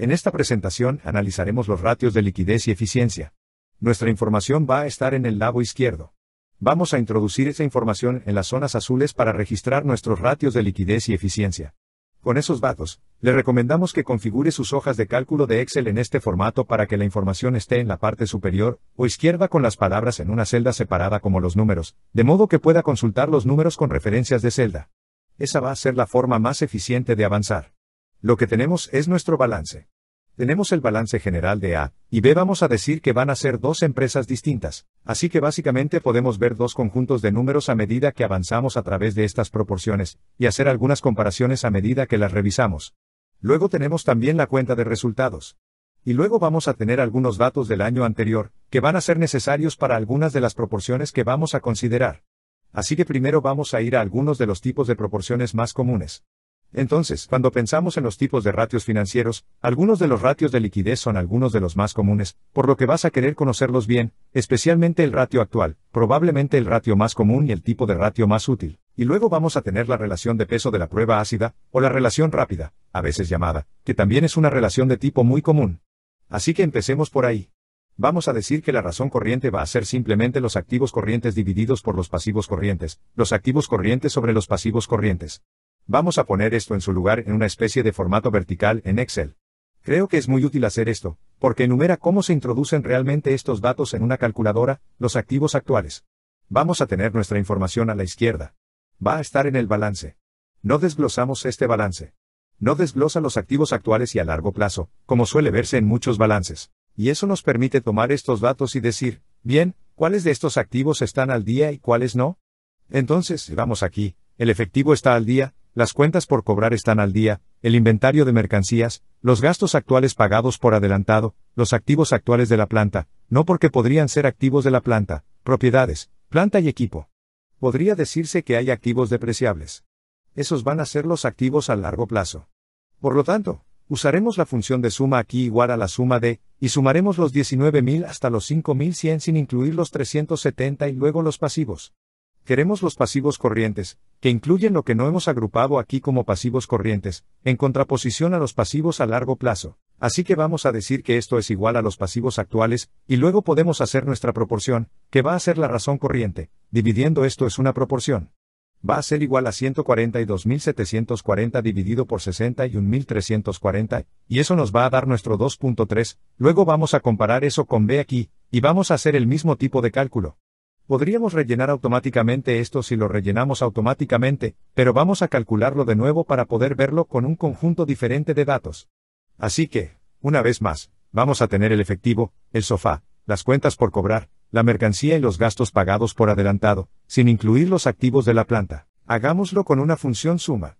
En esta presentación analizaremos los ratios de liquidez y eficiencia. Nuestra información va a estar en el lado izquierdo. Vamos a introducir esa información en las zonas azules para registrar nuestros ratios de liquidez y eficiencia. Con esos datos, le recomendamos que configure sus hojas de cálculo de Excel en este formato para que la información esté en la parte superior o izquierda con las palabras en una celda separada como los números, de modo que pueda consultar los números con referencias de celda. Esa va a ser la forma más eficiente de avanzar. Lo que tenemos es nuestro balance. Tenemos el balance general de A y B. Vamos a decir que van a ser dos empresas distintas, así que básicamente podemos ver dos conjuntos de números a medida que avanzamos a través de estas proporciones, y hacer algunas comparaciones a medida que las revisamos. Luego tenemos también la cuenta de resultados. Y luego vamos a tener algunos datos del año anterior, que van a ser necesarios para algunas de las proporciones que vamos a considerar. Así que primero vamos a ir a algunos de los tipos de proporciones más comunes. Entonces, cuando pensamos en los tipos de ratios financieros, algunos de los ratios de liquidez son algunos de los más comunes, por lo que vas a querer conocerlos bien, especialmente el ratio actual, probablemente el ratio más común y el tipo de ratio más útil. Y luego vamos a tener la relación de peso de la prueba ácida, o la relación rápida, a veces llamada, que también es una relación de tipo muy común. Así que empecemos por ahí. Vamos a decir que la razón corriente va a ser simplemente los activos corrientes divididos por los pasivos corrientes, los activos corrientes sobre los pasivos corrientes. Vamos a poner esto en su lugar en una especie de formato vertical en Excel. Creo que es muy útil hacer esto, porque enumera cómo se introducen realmente estos datos en una calculadora, los activos actuales. Vamos a tener nuestra información a la izquierda. Va a estar en el balance. No desglosamos este balance. No desglosa los activos actuales y a largo plazo, como suele verse en muchos balances. Y eso nos permite tomar estos datos y decir, bien, ¿cuáles de estos activos están al día y cuáles no? Entonces, vamos aquí, el efectivo está al día, las cuentas por cobrar están al día, el inventario de mercancías, los gastos actuales pagados por adelantado, los activos actuales de la planta, no porque podrían ser activos de la planta, propiedades, planta y equipo. Podría decirse que hay activos depreciables. Esos van a ser los activos a largo plazo. Por lo tanto, usaremos la función de suma aquí igual a la suma de, y sumaremos los 19.000 hasta los 5.100 sin incluir los 370 y luego los pasivos. Queremos los pasivos corrientes, que incluyen lo que no hemos agrupado aquí como pasivos corrientes, en contraposición a los pasivos a largo plazo. Así que vamos a decir que esto es igual a los pasivos actuales, y luego podemos hacer nuestra proporción, que va a ser la razón corriente, dividiendo esto es una proporción. Va a ser igual a 142.740 dividido por 61.340, y eso nos va a dar nuestro 2.3, luego vamos a comparar eso con B aquí, y vamos a hacer el mismo tipo de cálculo. Podríamos rellenar automáticamente esto si lo rellenamos automáticamente, pero vamos a calcularlo de nuevo para poder verlo con un conjunto diferente de datos. Así que, una vez más, vamos a tener el efectivo, el sofá, las cuentas por cobrar, la mercancía y los gastos pagados por adelantado, sin incluir los activos de la planta. Hagámoslo con una función suma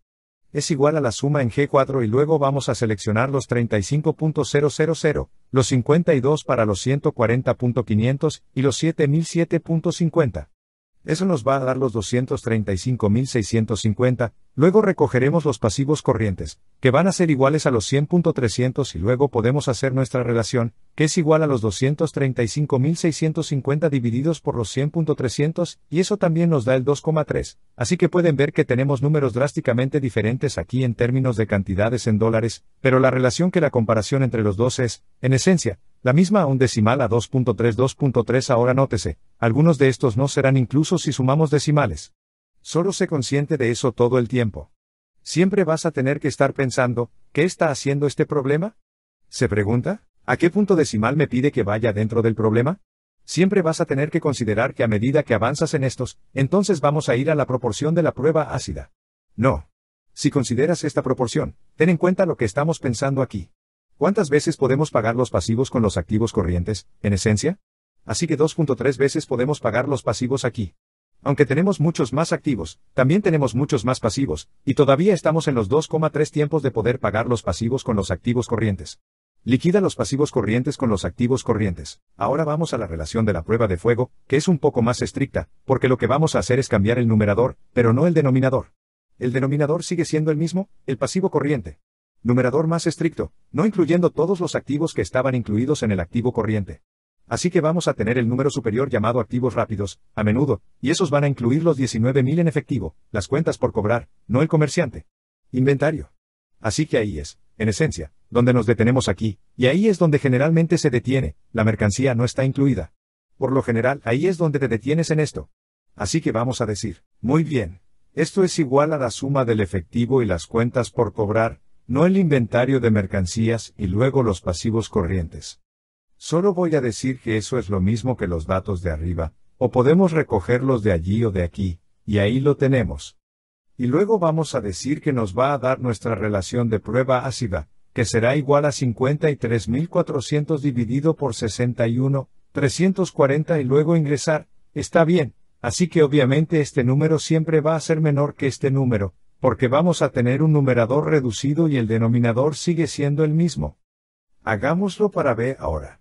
es igual a la suma en G4 y luego vamos a seleccionar los 35.000, los 52 para los 140.500 y los 7007.50. Eso nos va a dar los 235.650, luego recogeremos los pasivos corrientes, que van a ser iguales a los 100.300 y luego podemos hacer nuestra relación, que es igual a los 235.650 divididos por los 100.300, y eso también nos da el 2,3. Así que pueden ver que tenemos números drásticamente diferentes aquí en términos de cantidades en dólares, pero la relación que la comparación entre los dos es, en esencia, la misma a un decimal a 2.3 2.3 ahora nótese, algunos de estos no serán incluso si sumamos decimales. Solo sé consciente de eso todo el tiempo. Siempre vas a tener que estar pensando, ¿qué está haciendo este problema? ¿Se pregunta? ¿A qué punto decimal me pide que vaya dentro del problema? Siempre vas a tener que considerar que a medida que avanzas en estos, entonces vamos a ir a la proporción de la prueba ácida. No. Si consideras esta proporción, ten en cuenta lo que estamos pensando aquí. ¿Cuántas veces podemos pagar los pasivos con los activos corrientes, en esencia? Así que 2.3 veces podemos pagar los pasivos aquí. Aunque tenemos muchos más activos, también tenemos muchos más pasivos, y todavía estamos en los 2,3 tiempos de poder pagar los pasivos con los activos corrientes. Liquida los pasivos corrientes con los activos corrientes. Ahora vamos a la relación de la prueba de fuego, que es un poco más estricta, porque lo que vamos a hacer es cambiar el numerador, pero no el denominador. El denominador sigue siendo el mismo, el pasivo corriente numerador más estricto, no incluyendo todos los activos que estaban incluidos en el activo corriente. Así que vamos a tener el número superior llamado activos rápidos, a menudo, y esos van a incluir los 19.000 en efectivo, las cuentas por cobrar, no el comerciante. Inventario. Así que ahí es, en esencia, donde nos detenemos aquí, y ahí es donde generalmente se detiene, la mercancía no está incluida. Por lo general, ahí es donde te detienes en esto. Así que vamos a decir, muy bien, esto es igual a la suma del efectivo y las cuentas por cobrar, no el inventario de mercancías y luego los pasivos corrientes. Solo voy a decir que eso es lo mismo que los datos de arriba, o podemos recogerlos de allí o de aquí, y ahí lo tenemos. Y luego vamos a decir que nos va a dar nuestra relación de prueba ácida, que será igual a 53.400 dividido por 61, 340 y luego ingresar, está bien, así que obviamente este número siempre va a ser menor que este número, porque vamos a tener un numerador reducido y el denominador sigue siendo el mismo. Hagámoslo para B ahora.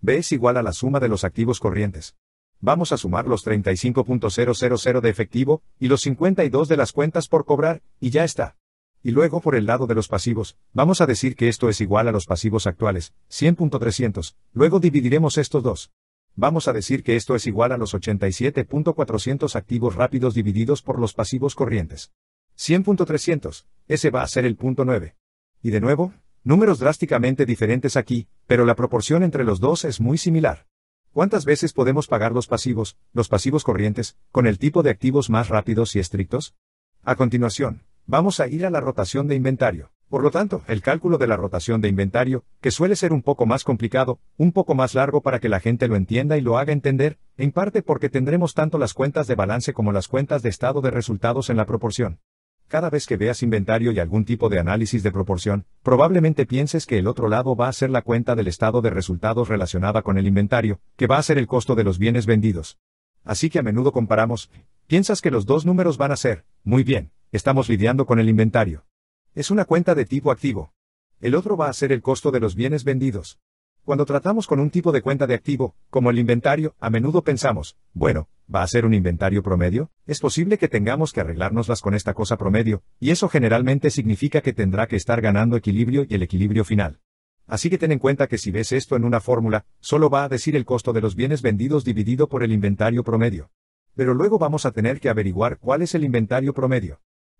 B es igual a la suma de los activos corrientes. Vamos a sumar los 35.000 de efectivo, y los 52 de las cuentas por cobrar, y ya está. Y luego por el lado de los pasivos, vamos a decir que esto es igual a los pasivos actuales, 100.300, luego dividiremos estos dos. Vamos a decir que esto es igual a los 87.400 activos rápidos divididos por los pasivos corrientes. 100.300, ese va a ser el punto 9. Y de nuevo, números drásticamente diferentes aquí, pero la proporción entre los dos es muy similar. ¿Cuántas veces podemos pagar los pasivos, los pasivos corrientes, con el tipo de activos más rápidos y estrictos? A continuación, Vamos a ir a la rotación de inventario. Por lo tanto, el cálculo de la rotación de inventario, que suele ser un poco más complicado, un poco más largo para que la gente lo entienda y lo haga entender, en parte porque tendremos tanto las cuentas de balance como las cuentas de estado de resultados en la proporción. Cada vez que veas inventario y algún tipo de análisis de proporción, probablemente pienses que el otro lado va a ser la cuenta del estado de resultados relacionada con el inventario, que va a ser el costo de los bienes vendidos. Así que a menudo comparamos, piensas que los dos números van a ser, muy bien, Estamos lidiando con el inventario. Es una cuenta de tipo activo. El otro va a ser el costo de los bienes vendidos. Cuando tratamos con un tipo de cuenta de activo, como el inventario, a menudo pensamos, bueno, ¿va a ser un inventario promedio? Es posible que tengamos que arreglárnoslas con esta cosa promedio, y eso generalmente significa que tendrá que estar ganando equilibrio y el equilibrio final. Así que ten en cuenta que si ves esto en una fórmula, solo va a decir el costo de los bienes vendidos dividido por el inventario promedio. Pero luego vamos a tener que averiguar cuál es el inventario promedio.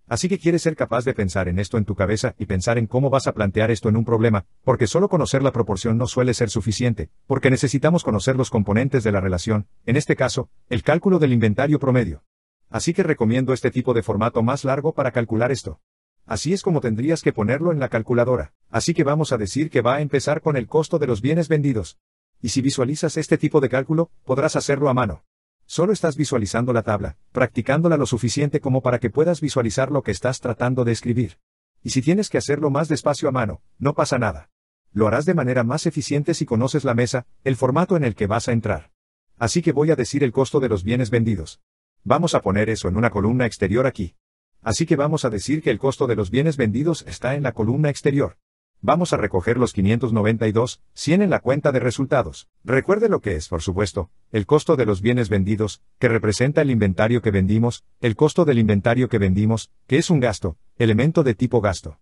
Así que quieres ser capaz de pensar en esto en tu cabeza y pensar en cómo vas a plantear esto en un problema, porque solo conocer la proporción no suele ser suficiente, porque necesitamos conocer los componentes de la relación, en este caso, el cálculo del inventario promedio. Así que recomiendo este tipo de formato más largo para calcular esto. Así es como tendrías que ponerlo en la calculadora. Así que vamos a decir que va a empezar con el costo de los bienes vendidos. Y si visualizas este tipo de cálculo, podrás hacerlo a mano. Solo estás visualizando la tabla, practicándola lo suficiente como para que puedas visualizar lo que estás tratando de escribir. Y si tienes que hacerlo más despacio a mano, no pasa nada. Lo harás de manera más eficiente si conoces la mesa, el formato en el que vas a entrar. Así que voy a decir el costo de los bienes vendidos. Vamos a poner eso en una columna exterior aquí. Así que vamos a decir que el costo de los bienes vendidos está en la columna exterior. Vamos a recoger los 592, 100 en la cuenta de resultados. Recuerde lo que es, por supuesto, el costo de los bienes vendidos, que representa el inventario que vendimos, el costo del inventario que vendimos, que es un gasto, elemento de tipo gasto.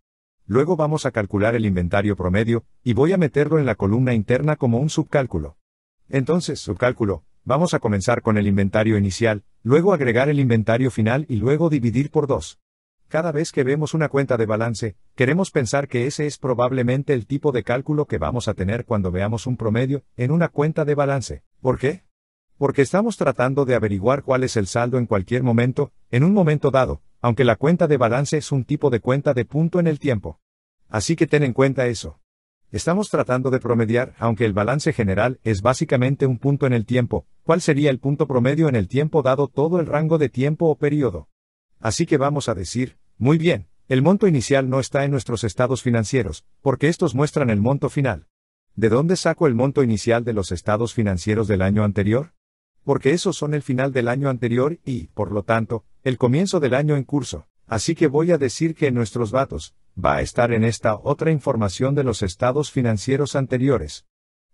Luego vamos a calcular el inventario promedio, y voy a meterlo en la columna interna como un subcálculo. Entonces, subcálculo, vamos a comenzar con el inventario inicial, luego agregar el inventario final y luego dividir por 2. Cada vez que vemos una cuenta de balance, queremos pensar que ese es probablemente el tipo de cálculo que vamos a tener cuando veamos un promedio en una cuenta de balance. ¿Por qué? Porque estamos tratando de averiguar cuál es el saldo en cualquier momento, en un momento dado, aunque la cuenta de balance es un tipo de cuenta de punto en el tiempo. Así que ten en cuenta eso. Estamos tratando de promediar, aunque el balance general es básicamente un punto en el tiempo, ¿cuál sería el punto promedio en el tiempo dado todo el rango de tiempo o periodo? Así que vamos a decir, muy bien, el monto inicial no está en nuestros estados financieros, porque estos muestran el monto final. ¿De dónde saco el monto inicial de los estados financieros del año anterior? Porque esos son el final del año anterior y, por lo tanto, el comienzo del año en curso. Así que voy a decir que en nuestros datos, va a estar en esta otra información de los estados financieros anteriores.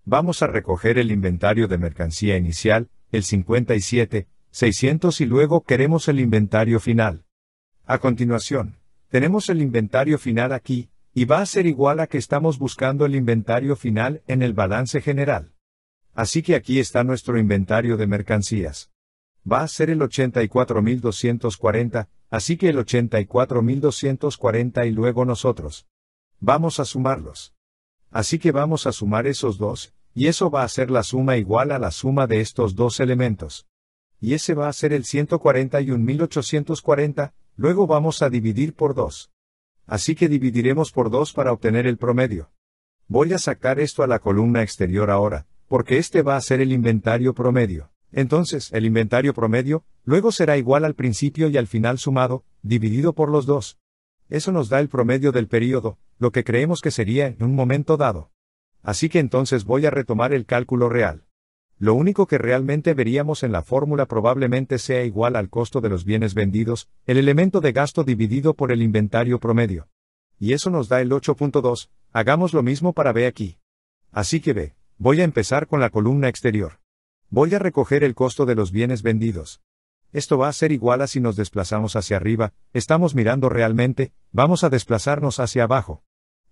Vamos a recoger el inventario de mercancía inicial, el 57, 600 y luego queremos el inventario final. A continuación, tenemos el inventario final aquí, y va a ser igual a que estamos buscando el inventario final en el balance general. Así que aquí está nuestro inventario de mercancías. Va a ser el 84.240, así que el 84.240 y luego nosotros. Vamos a sumarlos. Así que vamos a sumar esos dos, y eso va a ser la suma igual a la suma de estos dos elementos. Y ese va a ser el 141.840, luego vamos a dividir por 2. Así que dividiremos por 2 para obtener el promedio. Voy a sacar esto a la columna exterior ahora, porque este va a ser el inventario promedio. Entonces, el inventario promedio, luego será igual al principio y al final sumado, dividido por los dos. Eso nos da el promedio del período, lo que creemos que sería en un momento dado. Así que entonces voy a retomar el cálculo real. Lo único que realmente veríamos en la fórmula probablemente sea igual al costo de los bienes vendidos, el elemento de gasto dividido por el inventario promedio. Y eso nos da el 8.2, hagamos lo mismo para B aquí. Así que B, voy a empezar con la columna exterior. Voy a recoger el costo de los bienes vendidos. Esto va a ser igual a si nos desplazamos hacia arriba, estamos mirando realmente, vamos a desplazarnos hacia abajo.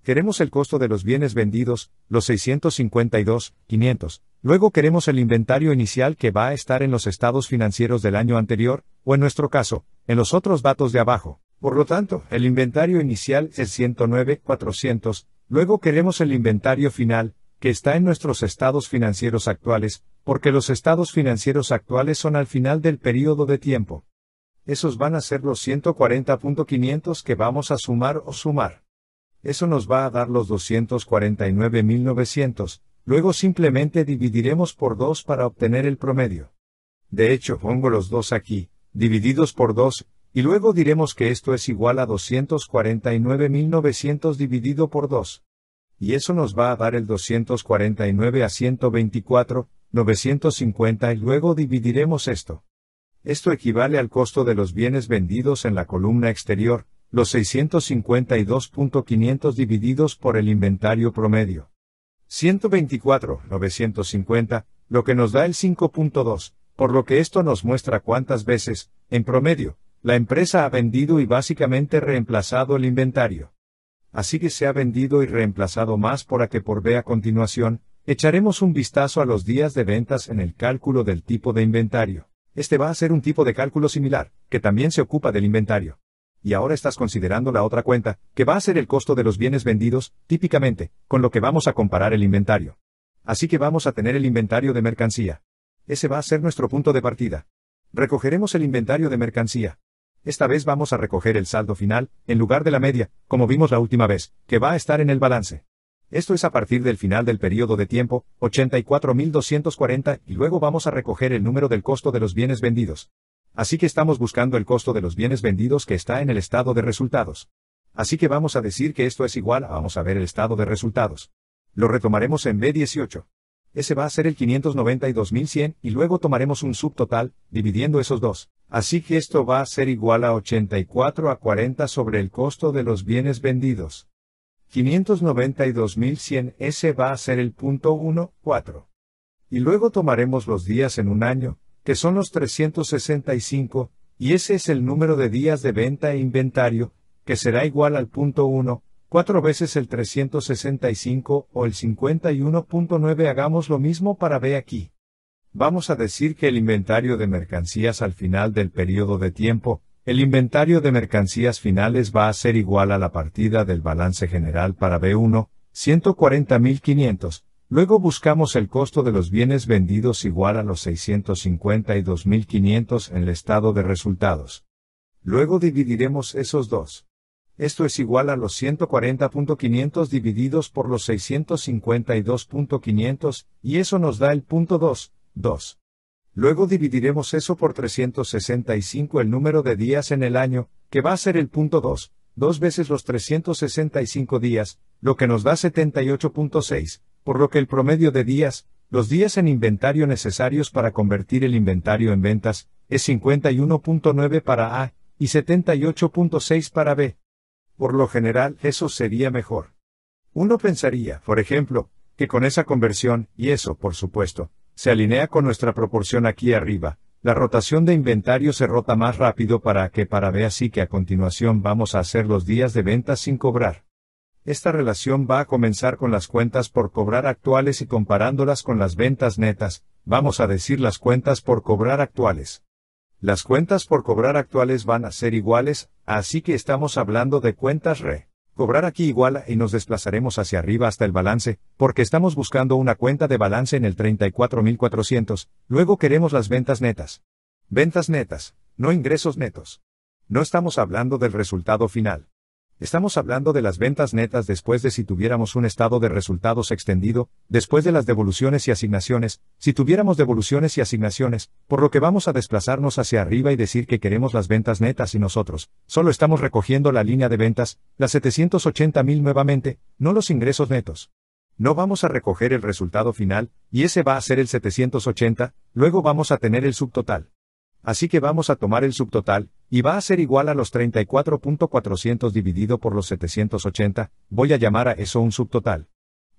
Queremos el costo de los bienes vendidos, los 652, 500. Luego queremos el inventario inicial que va a estar en los estados financieros del año anterior, o en nuestro caso, en los otros datos de abajo. Por lo tanto, el inventario inicial es 109, 400. Luego queremos el inventario final, que está en nuestros estados financieros actuales, porque los estados financieros actuales son al final del periodo de tiempo. Esos van a ser los 140.500 que vamos a sumar o sumar. Eso nos va a dar los 249.900, luego simplemente dividiremos por 2 para obtener el promedio. De hecho, pongo los dos aquí, divididos por 2, y luego diremos que esto es igual a 249.900 dividido por 2. Y eso nos va a dar el 249 a 124, 950 y luego dividiremos esto. Esto equivale al costo de los bienes vendidos en la columna exterior, los 652.500 divididos por el inventario promedio. 124, 950, lo que nos da el 5.2, por lo que esto nos muestra cuántas veces, en promedio, la empresa ha vendido y básicamente reemplazado el inventario. Así que se ha vendido y reemplazado más por A que por B a continuación, echaremos un vistazo a los días de ventas en el cálculo del tipo de inventario. Este va a ser un tipo de cálculo similar, que también se ocupa del inventario y ahora estás considerando la otra cuenta, que va a ser el costo de los bienes vendidos, típicamente, con lo que vamos a comparar el inventario. Así que vamos a tener el inventario de mercancía. Ese va a ser nuestro punto de partida. Recogeremos el inventario de mercancía. Esta vez vamos a recoger el saldo final, en lugar de la media, como vimos la última vez, que va a estar en el balance. Esto es a partir del final del periodo de tiempo, 84.240, y luego vamos a recoger el número del costo de los bienes vendidos. Así que estamos buscando el costo de los bienes vendidos que está en el estado de resultados. Así que vamos a decir que esto es igual a vamos a ver el estado de resultados. Lo retomaremos en B18. Ese va a ser el 592.100 y luego tomaremos un subtotal, dividiendo esos dos. Así que esto va a ser igual a 84 a 40 sobre el costo de los bienes vendidos. 592.100 ese va a ser el punto 1, 4. Y luego tomaremos los días en un año, que son los 365, y ese es el número de días de venta e inventario, que será igual al punto 1, cuatro veces el 365 o el 51.9 hagamos lo mismo para B aquí. Vamos a decir que el inventario de mercancías al final del periodo de tiempo, el inventario de mercancías finales va a ser igual a la partida del balance general para B1, 140.500, Luego buscamos el costo de los bienes vendidos igual a los 652.500 en el estado de resultados. Luego dividiremos esos dos. Esto es igual a los 140.500 divididos por los 652.500, y eso nos da el punto 2, 2. Luego dividiremos eso por 365 el número de días en el año, que va a ser el punto 2, dos veces los 365 días, lo que nos da 78.6, por lo que el promedio de días, los días en inventario necesarios para convertir el inventario en ventas, es 51.9 para A y 78.6 para B. Por lo general, eso sería mejor. Uno pensaría, por ejemplo, que con esa conversión, y eso, por supuesto, se alinea con nuestra proporción aquí arriba, la rotación de inventario se rota más rápido para que para B así que a continuación vamos a hacer los días de ventas sin cobrar. Esta relación va a comenzar con las cuentas por cobrar actuales y comparándolas con las ventas netas, vamos a decir las cuentas por cobrar actuales. Las cuentas por cobrar actuales van a ser iguales, así que estamos hablando de cuentas re. Cobrar aquí igual y nos desplazaremos hacia arriba hasta el balance, porque estamos buscando una cuenta de balance en el 34.400, luego queremos las ventas netas. Ventas netas, no ingresos netos. No estamos hablando del resultado final. Estamos hablando de las ventas netas después de si tuviéramos un estado de resultados extendido, después de las devoluciones y asignaciones, si tuviéramos devoluciones y asignaciones, por lo que vamos a desplazarnos hacia arriba y decir que queremos las ventas netas y nosotros, solo estamos recogiendo la línea de ventas, las 780 mil nuevamente, no los ingresos netos. No vamos a recoger el resultado final, y ese va a ser el 780, luego vamos a tener el subtotal. Así que vamos a tomar el subtotal, y va a ser igual a los 34.400 dividido por los 780, voy a llamar a eso un subtotal.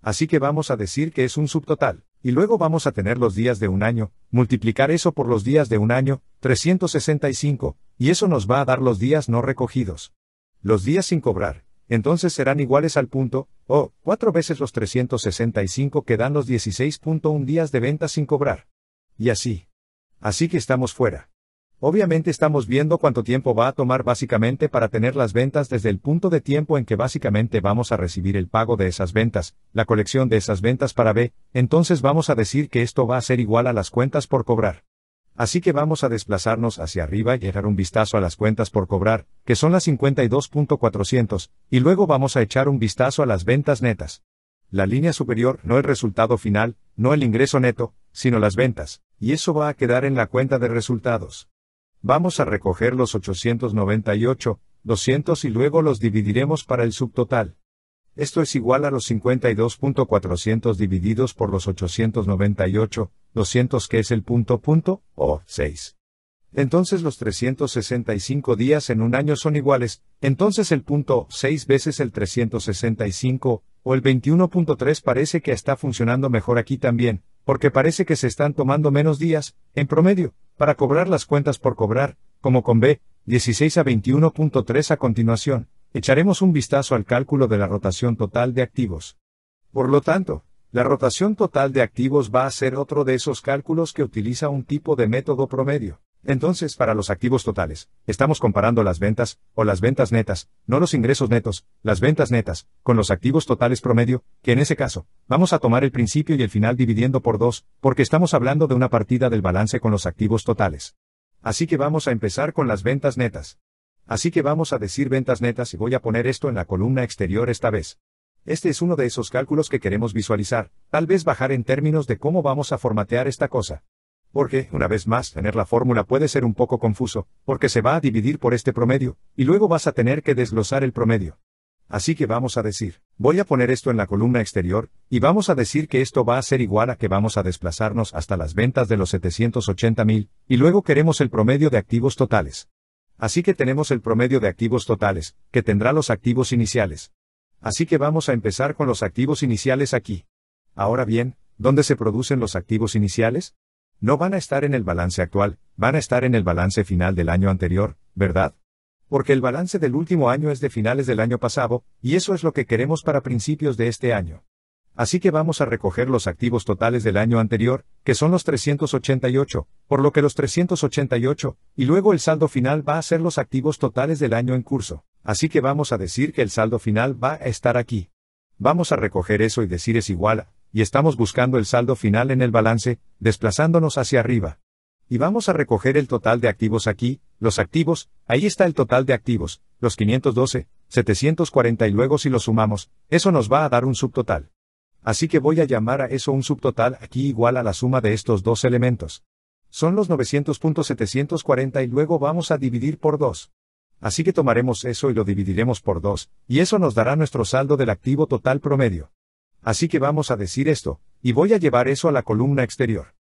Así que vamos a decir que es un subtotal, y luego vamos a tener los días de un año, multiplicar eso por los días de un año, 365, y eso nos va a dar los días no recogidos. Los días sin cobrar, entonces serán iguales al punto, o, cuatro veces los 365 que dan los 16.1 días de venta sin cobrar. Y así. Así que estamos fuera. Obviamente estamos viendo cuánto tiempo va a tomar básicamente para tener las ventas desde el punto de tiempo en que básicamente vamos a recibir el pago de esas ventas, la colección de esas ventas para B, entonces vamos a decir que esto va a ser igual a las cuentas por cobrar. Así que vamos a desplazarnos hacia arriba y echar un vistazo a las cuentas por cobrar, que son las 52.400, y luego vamos a echar un vistazo a las ventas netas. La línea superior no el resultado final, no el ingreso neto, sino las ventas, y eso va a quedar en la cuenta de resultados. Vamos a recoger los 898, 200 y luego los dividiremos para el subtotal. Esto es igual a los 52.400 divididos por los 898, 200 que es el punto punto, o 6. Entonces los 365 días en un año son iguales, entonces el punto 6 veces el 365, o el 21.3 parece que está funcionando mejor aquí también, porque parece que se están tomando menos días, en promedio, para cobrar las cuentas por cobrar, como con B, 16 a 21.3 a continuación, echaremos un vistazo al cálculo de la rotación total de activos. Por lo tanto, la rotación total de activos va a ser otro de esos cálculos que utiliza un tipo de método promedio. Entonces, para los activos totales, estamos comparando las ventas, o las ventas netas, no los ingresos netos, las ventas netas, con los activos totales promedio, que en ese caso, vamos a tomar el principio y el final dividiendo por dos, porque estamos hablando de una partida del balance con los activos totales. Así que vamos a empezar con las ventas netas. Así que vamos a decir ventas netas y voy a poner esto en la columna exterior esta vez. Este es uno de esos cálculos que queremos visualizar, tal vez bajar en términos de cómo vamos a formatear esta cosa. Porque, una vez más, tener la fórmula puede ser un poco confuso, porque se va a dividir por este promedio, y luego vas a tener que desglosar el promedio. Así que vamos a decir, voy a poner esto en la columna exterior, y vamos a decir que esto va a ser igual a que vamos a desplazarnos hasta las ventas de los 780 mil, y luego queremos el promedio de activos totales. Así que tenemos el promedio de activos totales, que tendrá los activos iniciales. Así que vamos a empezar con los activos iniciales aquí. Ahora bien, ¿dónde se producen los activos iniciales? No van a estar en el balance actual, van a estar en el balance final del año anterior, ¿verdad? Porque el balance del último año es de finales del año pasado, y eso es lo que queremos para principios de este año. Así que vamos a recoger los activos totales del año anterior, que son los 388, por lo que los 388, y luego el saldo final va a ser los activos totales del año en curso. Así que vamos a decir que el saldo final va a estar aquí. Vamos a recoger eso y decir es igual y estamos buscando el saldo final en el balance, desplazándonos hacia arriba. Y vamos a recoger el total de activos aquí, los activos, ahí está el total de activos, los 512, 740 y luego si lo sumamos, eso nos va a dar un subtotal. Así que voy a llamar a eso un subtotal aquí igual a la suma de estos dos elementos. Son los 900.740 y luego vamos a dividir por 2. Así que tomaremos eso y lo dividiremos por 2, y eso nos dará nuestro saldo del activo total promedio. Así que vamos a decir esto, y voy a llevar eso a la columna exterior.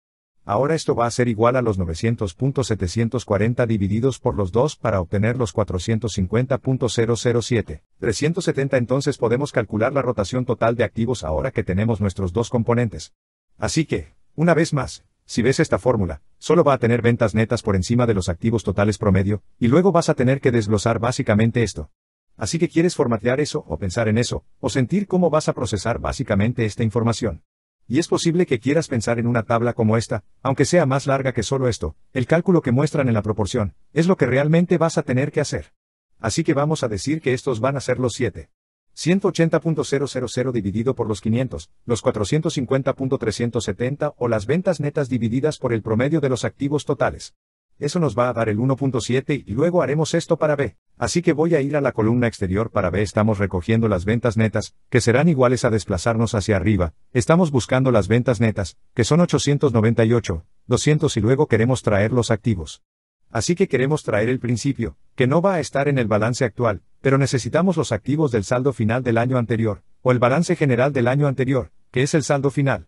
Ahora esto va a ser igual a los 900.740 divididos por los 2 para obtener los 450.007. 370 entonces podemos calcular la rotación total de activos ahora que tenemos nuestros dos componentes. Así que, una vez más, si ves esta fórmula, solo va a tener ventas netas por encima de los activos totales promedio, y luego vas a tener que desglosar básicamente esto. Así que quieres formatear eso, o pensar en eso, o sentir cómo vas a procesar básicamente esta información. Y es posible que quieras pensar en una tabla como esta, aunque sea más larga que solo esto, el cálculo que muestran en la proporción, es lo que realmente vas a tener que hacer. Así que vamos a decir que estos van a ser los 7. 180.000 dividido por los 500, los 450.370 o las ventas netas divididas por el promedio de los activos totales. Eso nos va a dar el 1.7 y luego haremos esto para B. Así que voy a ir a la columna exterior para B. Estamos recogiendo las ventas netas, que serán iguales a desplazarnos hacia arriba. Estamos buscando las ventas netas, que son 898, 200 y luego queremos traer los activos. Así que queremos traer el principio, que no va a estar en el balance actual, pero necesitamos los activos del saldo final del año anterior, o el balance general del año anterior, que es el saldo final.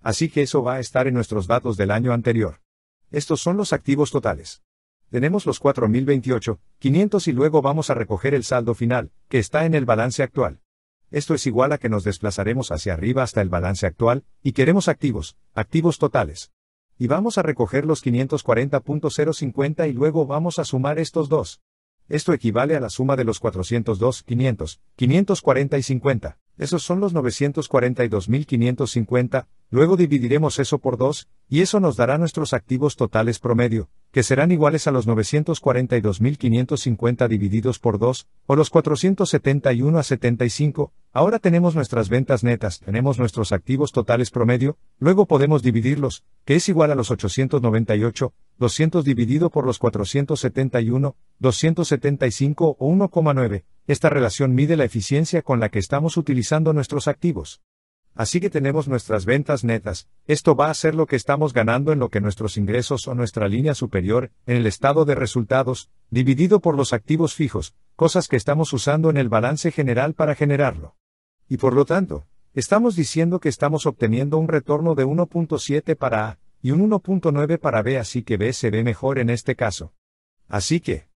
Así que eso va a estar en nuestros datos del año anterior. Estos son los activos totales. Tenemos los 4.028, 500 y luego vamos a recoger el saldo final, que está en el balance actual. Esto es igual a que nos desplazaremos hacia arriba hasta el balance actual, y queremos activos, activos totales. Y vamos a recoger los 540.050 y luego vamos a sumar estos dos. Esto equivale a la suma de los 402, 500, 540 y 50. Esos son los 942.550, luego dividiremos eso por 2, y eso nos dará nuestros activos totales promedio, que serán iguales a los 942.550 divididos por 2, o los 471 a 75. Ahora tenemos nuestras ventas netas, tenemos nuestros activos totales promedio, luego podemos dividirlos, que es igual a los 898, 200 dividido por los 471, 275 o 1,9. Esta relación mide la eficiencia con la que estamos utilizando nuestros activos. Así que tenemos nuestras ventas netas, esto va a ser lo que estamos ganando en lo que nuestros ingresos o nuestra línea superior, en el estado de resultados, dividido por los activos fijos, cosas que estamos usando en el balance general para generarlo. Y por lo tanto, estamos diciendo que estamos obteniendo un retorno de 1.7 para A, y un 1.9 para B así que B se ve mejor en este caso. Así que,